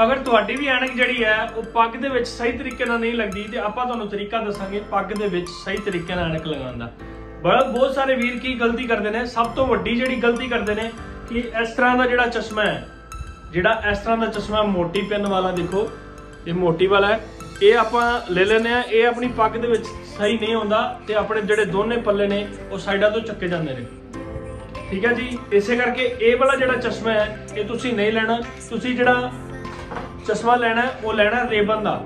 ਅਗਰ ਤੁਹਾਡੀ ਵੀ ਐਨਕ ਜਿਹੜੀ ਹੈ, ਉਹ ਪੱਗ ਦੇ ਵਿੱਚ ਸਹੀ ਤਰੀਕੇ ਨਾਲ ਨਹੀਂ ਲੱਗਦੀ, ਤੇ ਆਪਾਂ ਤੁਹਾਨੂੰ ਤਰੀਕਾ ਦੱਸਾਂਗੇ ਪੱਗ ਦੇ ਵਿੱਚ ਸਹੀ ਤਰੀਕੇ ਨਾਲ ਐਨਕ ਲਗਾਉਣ ਦਾ। ਬੜਾ, ਬਹੁਤ ਸਾਰੇ ਵੀਰ ਕੀ ਗਲਤੀ ਕਰਦੇ ਨੇ, ਸਭ ਤੋਂ ਵੱਡੀ ਜਿਹੜੀ ਗਲਤੀ ਕਰਦੇ ਨੇ, ਕਿ ਇਸ ਤਰ੍ਹਾਂ ਦਾ ਜਿਹੜਾ ਚਸ਼ਮਾ ਹੈ, ਜਿਹੜਾ ਇਸ ਤਰ੍ਹਾਂ ਦਾ ਚਸ਼ਮਾ ਮੋਟੀ ਪਿੰਨ ਵਾਲਾ ਦੇਖੋ, ਇਹ ਮੋਟੀ ਵਾਲਾ ਹੈ, ਇਹ ਆਪਾਂ ਲੈ ਲੈਨੇ ਆ ਇਹ ਆਪਣੀ ਪੱਗ ਦੇ ਵਿੱਚ ਸਹੀ ਨਹੀਂ ਹੁੰਦਾ ਤੇ ਆਪਣੇ ਜਿਹੜੇ ਦੋਨੇ ਪੱਲੇ ਨੇ, ਉਹ ਸਾਈਡਾਂ ਤੋਂ ਚੱਕੇ ਜਾਂਦੇ ਨੇ। ਠੀਕ ਹੈ ਜੀ? ਇਸੇ ਕਰਕੇ ਇਹ ਵਾਲਾ ਜਿਹੜਾ ਚਸ਼ਮਾ ਹੈ, ਇਹ ਤੁਸੀਂ ਨਹੀਂ ਲੈਣਾ, ਤੁਸੀਂ ਜਿਹੜਾ ਚਸ਼ਮਾ ਲੈਣਾ, ਉਹ ਲੈਣਾ ਰੇਬਨ ਦਾ।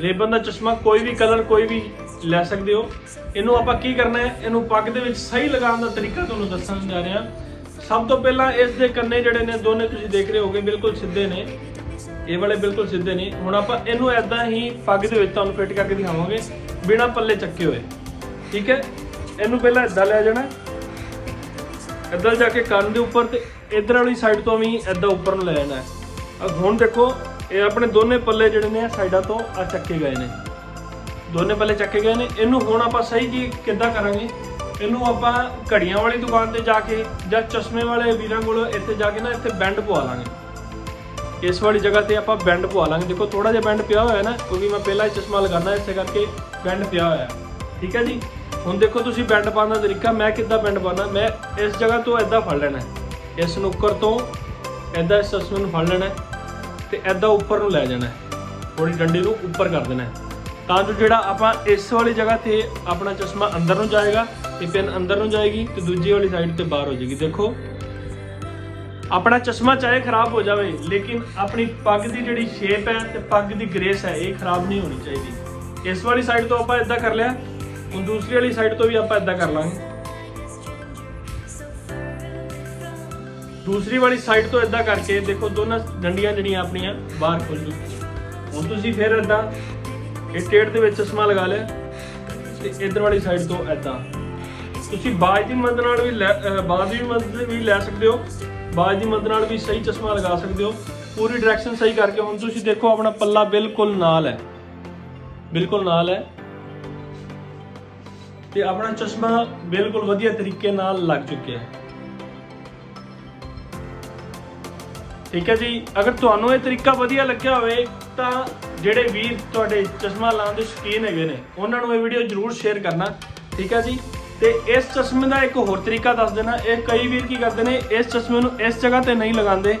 ਰੇਬਨ ਦਾ ਚਸ਼ਮਾ ਕੋਈ ਵੀ ਕਲਰ, ਕੋਈ ਵੀ ਲੈ ਸਕਦੇ ਹੋ। ਇਹਨੂੰ ਆਪਾਂ ਕੀ ਕਰਨਾ ਹੈ? ਇਹਨੂੰ ਪੱਗ ਦੇ ਵਿੱਚ ਸਹੀ ਲਗਾਉਣ ਦਾ ਤਰੀਕਾ ਤੁਹਾਨੂੰ ਦੱਸਣ ਜਾ ਰਿਹਾ। ਸਭ ਤੋਂ ਪਹਿਲਾਂ ਇਸ ਦੇ ਕੰਨੇ ਜਿਹੜੇ ਨੇ, ਦੋਨੇ ਤੁਸੀਂ ਦੇਖ ਰਹੇ ਹੋਗੇ, ਬਿਲਕੁਲ ਸਿੱਧੇ ਨੇ। ਇਹ ਵਾਲੇ ਬਿਲਕੁਲ ਸਿੱਧੇ ਨੇ। ਹੁਣ ਆਪਾਂ ਇਹਨੂੰ ਐਦਾਂ ਹੀ ਪੱਗ ਦੇ ਵਿੱਚ ਤੁਹਾਨੂੰ ਫਿੱਟ ਕਰਕੇ ਦਿਖਾਵਾਂਗੇ, ਬਿਨਾ ਪੱਲੇ ਚੱਕੇ ਹੋਏ। ਠੀਕ ਹੈ? ਇਹਨੂੰ ਪਹਿਲਾਂ ਐਦਾਂ ਲੈ ਜਾਣਾ। ਇੱਧਰ ਜਾ ਕੇ ਕੰਨ ਦੇ ਉੱਪਰ ਤੇ ਇਧਰ ਵਾਲੀ ਸਾਈਡ ਤੋਂ ਵੀ ਐਦਾਂ ਉੱਪਰ ਨੂੰ ਲੈ ਜਾਣਾ। ਹੁਣ ਦੇਖੋ, ਇਹ ਆਪਣੇ ਦੋਨੇ ਪੱਲੇ ਜਿਹੜੇ ਨੇ, ਸਾਈਡਾਂ ਤੋਂ ਆ ਚੱਕੇ ਗਏ ਨੇ। ਦੋਨੇ ਪੱਲੇ ਚੱਕੇ ਗਏ ਨੇ। ਇਹਨੂੰ ਹੁਣ ਆਪਾਂ ਸਹੀ ਕੀ ਕਿੱਦਾਂ ਕਰਾਂਗੇ? ਇਹਨੂੰ ਆਪਾਂ ਘੜੀਆਂ ਵਾਲੀ ਦੁਕਾਨ ਤੇ ਜਾ ਕੇ ਜਾਂ ਚਸ਼ਮੇ ਵਾਲੇ ਵੀਰਾਂ ਕੋਲ ਇੱਥੇ ਜਾ ਕੇ ਨਾ ਇੱਥੇ ਬੈਂਡ ਪਵਾ ਲਾਂਗੇ। ਇਸ ਵਾਲੀ ਜਗ੍ਹਾ ਤੇ ਆਪਾਂ ਬੈਂਡ ਪਵਾ ਲਾਂਗੇ। ਦੇਖੋ ਥੋੜਾ ਜਿਹਾ ਬੈਂਡ ਪਿਆ ਹੋਇਆ ਹੈ ਨਾ, ਕਿਉਂਕਿ ਮੈਂ ਪਹਿਲਾਂ ਹੀ ਚਸ਼ਮਾ ਲਗਾਉਣਾ, ਇਸੇ ਕਰਕੇ ਬੈਂਡ ਪਿਆ ਹੋਇਆ। ਠੀਕ ਹੈ ਜੀ? ਹੁਣ ਦੇਖੋ, ਤੁਸੀਂ ਬੈਂਡ ਪਾਉਣ ਦਾ ਤਰੀਕਾ, ਮੈਂ ਕਿੱਦਾਂ ਬੈਂਡ ਪਾਉਣਾ? ਮੈਂ ਇਸ ਜਗ੍ਹਾ ਤੋਂ ਐਦਾਂ ਫੜ ਲੈਣਾ। ਇਸ ਨੁੱਕਰ ਤੋਂ ਐਦਾਂ ਇਸ ਚਸ਼ਮੇ ਨੂੰ ਫੜ ਲੈਣਾ। ਤੇ ਐਦਾਂ ਉੱਪਰ ਨੂੰ ਲੈ ਜਾਣਾ ਹੈ। ਥੋੜੀ ਡੰਡੀ ਨੂੰ ਉੱਪਰ ਕਰ ਦੇਣਾ ਤਾਂ ਜੋ ਜਿਹੜਾ ਆਪਾਂ ਇਸ ਵਾਲੀ ਜਗ੍ਹਾ ਤੇ ਆਪਣਾ ਚਸ਼ਮਾ ਅੰਦਰ ਨੂੰ ਜਾਏਗਾ ਤੇ ਪਿੰਨ ਅੰਦਰ ਨੂੰ ਜਾਏਗੀ ਤੇ ਦੂਜੀ ਵਾਲੀ ਸਾਈਡ ਤੇ ਬਾਹਰ ਹੋ ਜਾਏਗੀ। ਦੇਖੋ, ਆਪਣਾ ਚਸ਼ਮਾ ਚਾਹੇ ਖਰਾਬ ਹੋ ਜਾਵੇ, ਲੇਕਿਨ ਆਪਣੀ ਪੱਗ ਦੀ ਜਿਹੜੀ ਸ਼ੇਪ ਹੈ ਤੇ ਪੱਗ ਦੀ ਗ੍ਰੇਸ ਹੈ, ਇਹ ਖਰਾਬ ਨਹੀਂ ਹੋਣੀ ਚਾਹੀਦੀ। ਇਸ ਵਾਲੀ ਸਾਈਡ ਤੋਂ ਆਪਾਂ ਇਦਾਂ ਕਰ ਲਿਆ, ਹੁਣ ਦੂਸਰੀ ਵਾਲੀ ਸਾਈਡ ਤੋਂ ਵੀ ਆਪਾਂ ਇਦਾਂ ਕਰ ਲਾਂਗੇ। ਦੂਸਰੀ ਵਾਲੀ ਸਾਈਡ ਤੋਂ ਇਦਾਂ ਕਰਕੇ ਦੇਖੋ ਦੋਨਾਂ ਡੰਡੀਆਂ ਜਿਹੜੀਆਂ ਆਪਣੀਆਂ ਬਾਹਰ ਖੁੱਲ ਚੁੱਕੀਆਂ ਹੁਣ ਤੁਸੀਂ ਫਿਰ ਇਦਾਂ ਇਹ ਟੇੜ ਦੇ ਵਿੱਚ ਚਸ਼ਮਾ ਲਗਾ ਲਿਆ ਤੇ ਇਧਰ ਵਾਲੀ ਸਾਈਡ ਤੋਂ ਇਦਾਂ ਤੁਸੀਂ ਬਾਜ ਦੀ ਮਦਦ ਨਾਲ ਵੀ ਲੈ- ਬਾਜ ਦੀ ਮਦਦ ਵੀ ਲੈ ਸਕਦੇ ਹੋ, ਬਾਜ ਦੀ ਮਦਦ ਨਾਲ ਵੀ ਸਹੀ ਚਸ਼ਮਾ ਲਗਾ ਸਕਦੇ ਹੋ, ਪੂਰੀ ਡਾਇਰੈਕਸ਼ਨ ਸਹੀ ਕਰਕੇ ਹੁਣ ਤੁਸੀਂ ਦੇਖੋ ਆਪਣਾ ਪੱਲਾ ਬਿਲਕੁਲ ਨਾਲ ਹੈ। ਬਿਲਕੁਲ ਨਾਲ ਹੈ। ਤੇ ਆਪਣਾ ਚਸ਼ਮਾ ਬਿਲਕੁਲ ਵਧੀਆ ਤਰੀਕੇ ਨਾਲ ਲੱਗ ਚੁੱਕਿਆ ਹੈ। ਠੀਕ ਹੈ ਜੀ? ਅਗਰ ਤੁਹਾਨੂੰ ਇਹ ਤਰੀਕਾ ਵਧੀਆ ਲੱਗਿਆ ਹੋਵੇ, ਤਾਂ ਜਿਹੜੇ ਵੀਰ ਤੁਹਾਡੇ ਚਸ਼ਮਾ ਲਾਉਣ ਦੇ ਸ਼ੌਕੀਨ ਹੈਗੇ ਨੇ, ਉਹਨਾਂ ਨੂੰ ਇਹ ਵੀਡੀਓ ਜਰੂਰ ਸ਼ੇਅਰ ਕਰਨਾ, ਠੀਕ ਹੈ ਜੀ? ਤੇ ਇਸ ਚਸ਼ਮੇ ਦਾ ਇੱਕ ਹੋਰ ਤਰੀਕਾ ਦੱਸ ਦੇਣਾ, ਇਹ ਕਈ ਵੀਰ ਕੀ ਕਰਦੇ ਨੇ, ਇਸ ਚਸ਼ਮੇ ਨੂੰ ਇਸ ਜਗ੍ਹਾ ਤੇ ਨਹੀਂ ਲਗਾਉਂਦੇ,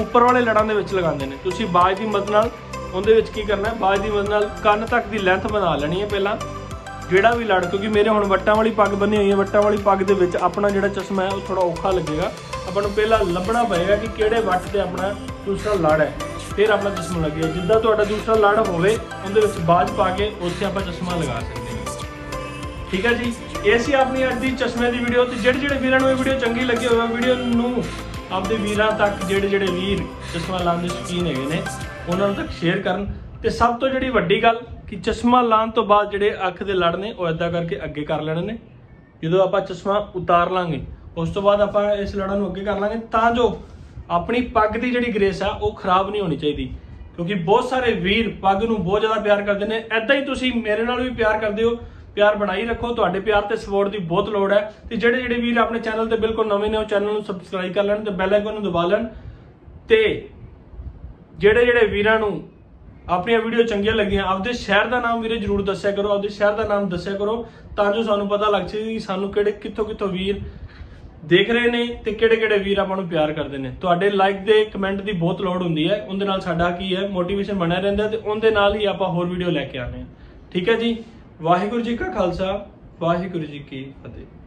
ਉੱਪਰ ਵਾਲੇ ਲੜਾਂ ਦੇ ਵਿੱਚ ਲਗਾਉਂਦੇ ਨੇ। ਤੁਸੀਂ ਬਾਜ ਦੀ ਮਦਦ ਨਾਲ ਉਹਦੇ ਵਿੱਚ ਕੀ ਕਰਨਾ ਹੈ ਬਾਜ ਦੀ ਮਦਦ ਨਾਲ ਕੰਨ ਤੱਕ ਦੀ ਲੈਂਥ ਬਣਾ ਲੈਣੀ ਹੈ ਪਹਿਲਾਂ। ਜਿਹੜਾ ਵੀ ਲੜ, ਕਿਉਂਕਿ ਮੇਰੇ ਹੁਣ ਵੱਟਾਂ ਵਾਲੀ ਪੱਗ ਬੰਨੀ ਹੋਈ ਹੈ, ਵੱਟਾਂ ਵਾਲੀ ਪੱਗ ਦੇ ਵਿੱਚ ਆਪਣਾ ਜਿਹੜਾ ਚਸ਼ਮਾ ਹੈ, ਉਹ ਥੋੜਾ ਔਖਾ ਲੱਗੇਗਾ। ਆਪਾਂ ਨੂੰ ਪਹਿਲਾਂ ਲੱਭਣਾ ਪਏਗਾ ਕਿ ਕਿਹੜੇ ਵੱਟ ਤੇ ਆਪਣਾ ਦੂਸਰਾ ਲੜ ਹੈ। ਫਿਰ ਆਪਣਾ ਚਸ਼ਮਾ ਲੱਗੇਗਾ। ਜਿੱਦਾਂ ਤੁਹਾਡਾ ਦੂਸਰਾ ਲੜ ਹੋਵੇ ਉਹਦੇ ਵਿੱਚ ਬਾਜ ਪਾ ਕੇ ਉੱਥੇ ਆਪਾਂ ਚਸ਼ਮਾ ਲਗਾ ਸਕਦੇ ਹਾਂ। ਠੀਕ ਹੈ ਜੀ? ਇਹ ਸੀ ਆਪਣੀ ਅੱਜ ਦੀ ਚਸ਼ਮੇ ਦੀ ਵੀਡੀਓ ਤੇ ਜਿਹੜੇ ਜਿਹੜੇ ਵੀਰਾਂ ਨੂੰ ਇਹ ਵੀਡੀਓ ਚੰਗੀ ਲੱਗੀ ਹੋਵੇ ਵੀਡੀਓ ਨੂੰ ਆਪਦੇ ਵੀਰਾਂ ਤੱਕ ਜਿਹੜੇ ਜਿਹੜੇ ਵੀਰ ਚਸ਼ਮਾ ਲਾਉਣ ਦੇ ਸ਼ੌਕੀਨ ਹੈਗੇ ਨੇ, ਉਹਨਾਂ ਨੂੰ ਤੱਕ ਸ਼ੇਅਰ ਕਰਨ। ਤੇ ਸਭ ਤੋਂ ਜਿਹੜੀ ਵੱਡੀ ਗੱਲ ਕਿ ਚਸ਼ਮਾ ਲਾਉਣ ਤੋਂ ਬਾਅਦ ਜਿਹੜੇ ਅੱਖ ਦੇ ਲੜ ਨੇ, ਉਹ ਇਦਾਂ ਕਰਕੇ ਅੱਗੇ ਕਰ ਲੈਣੇ ਨੇ। ਜਦੋਂ ਆਪਾਂ ਚਸ਼ਮਾ ਉਤਾਰ ਲਾਂਗੇ ਉਸ ਤੋਂ ਬਾਅਦ ਆਪਾਂ ਇਸ ਲੜਾਂ ਨੂੰ ਅੱਗੇ ਕਰ ਲਾਂਗੇ। ਤਾਂ ਜੋ ਆਪਣੀ ਪੱਗ ਦੀ ਜਿਹੜੀ ਗ੍ਰੇਸ ਆ, ਉਹ ਖਰਾਬ ਨਹੀਂ ਹੋਣੀ ਚਾਹੀਦੀ। ਕਿਉਂਕਿ ਬਹੁਤ ਸਾਰੇ ਵੀਰ ਪੱਗ ਨੂੰ ਬਹੁਤ ਜ਼ਿਆਦਾ ਪਿਆਰ ਕਰਦੇ ਨੇ। ਐਦਾਂ ਹੀ ਤੁਸੀਂ ਮੇਰੇ ਨਾਲ ਵੀ ਪਿਆਰ ਕਰਦੇ ਹੋ। ਪਿਆਰ ਬਣਾਈ ਰੱਖੋ। ਤੁਹਾਡੇ ਪਿਆਰ ਤੇ ਸਪੋਰਟ ਦੀ ਬਹੁਤ ਲੋੜ ਹੈ। ਤੇ ਜਿਹੜੇ ਜਿਹੜੇ ਵੀਰ ਆਪਣੇ ਚੈਨਲ ਤੇ ਬਿਲਕੁਲ ਨਵੇਂ ਨੇ, ਉਹ ਚੈਨਲ ਨੂੰ ਸਬਸਕ੍ਰਾਈਬ ਕਰ ਲੈਣ ਤੇ ਬੈਲ ਆਈਕਨ ਨੂੰ ਦਬਾ ਲੈਣ। ਤੇ ਜਿਹੜੇ ਜਿਹੜੇ ਵੀਰਾਂ ਨੂੰ ਆਪਣੀਆਂ ਵੀਡੀਓ ਚੰਗੀਆਂ ਲੱਗੀਆਂ, ਆਪਦੇ ਸ਼ਹਿਰ ਦਾ ਨਾਮ ਵੀਰੇ ਜਰੂਰ ਦੱਸਿਆ ਕਰੋ। ਆਪਦੇ ਸ਼ਹਿਰ ਦਾ ਨਾਮ ਦੱਸਿਆ ਕਰੋ। ਤਾਂ ਜੋ ਸਾਨੂੰ ਪਤਾ ਲੱਗ ਸਕੇ ਕਿ ਸਾਨੂੰ ਕਿਹੜੇ, ਕਿੱਥੋਂ ਕਿੱਥੋਂ ਵੀਰ ਦੇਖ ਰਹੇ ਨੇ ਤੇ ਕਿਹੜੇ ਕਿਹੜੇ ਵੀਰ ਆਪਾਂ ਨੂੰ ਪਿਆਰ ਕਰਦੇ ਨੇ। ਤੁਹਾਡੇ ਲਾਈਕ ਦੇ ਕਮੈਂਟ ਦੀ ਬਹੁਤ ਲੋੜ ਹੁੰਦੀ ਹੈ। ਉਹਦੇ ਨਾਲ ਸਾਡਾ ਕੀ ਹੈ ਮੋਟੀਵੇਸ਼ਨ ਬਣਿਆ ਰਹਿੰਦਾ ਤੇ ਉਹਦੇ ਨਾਲ ਹੀ ਆਪਾਂ ਹੋਰ ਵੀਡੀਓ ਲੈ ਕੇ ਆਉਂਦੇ ਹਾਂ। ਠੀਕ ਹੈ ਜੀ? ਵਾਹਿਗੁਰੂ ਜੀ ਕਾ ਖਾਲਸਾ, ਵਾਹਿਗੁਰੂ ਜੀ ਕੀ ਫਤਿਹ।